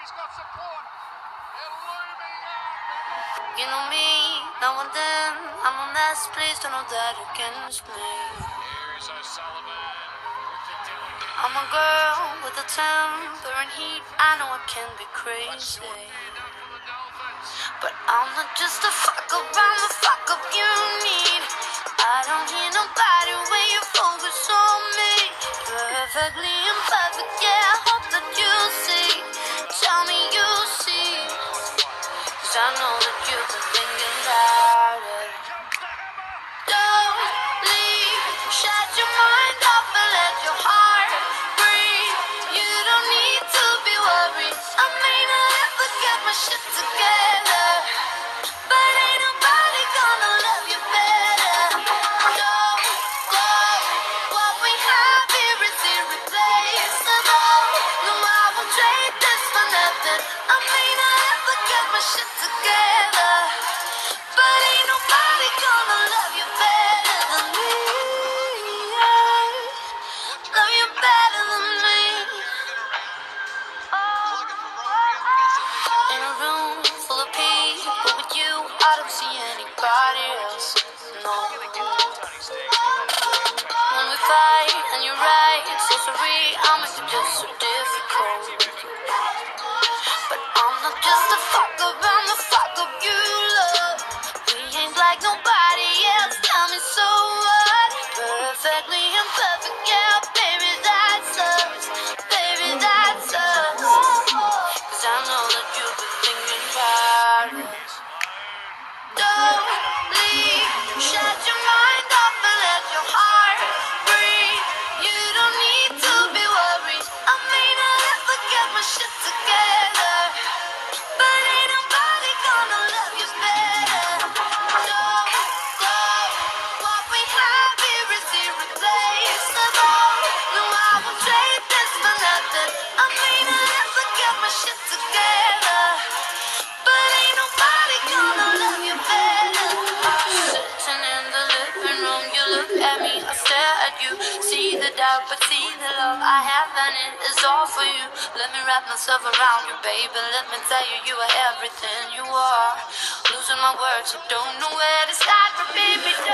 You know me, now and then, I'm a mess, please don't know that against me. Here's O'Sullivan. I'm a girl with a temper and heat. I know I can be crazy. But I'm not just a fuck up, I'm the fuck up you need. I don't need nobody when you focus on me. Perfectly else. No. When we fight and you're right. the doubt, but see the love I have and it is all for you. Let me wrap myself around you, baby. Let me tell you, you are everything you are. Losing my words, I don't know where to start, but baby.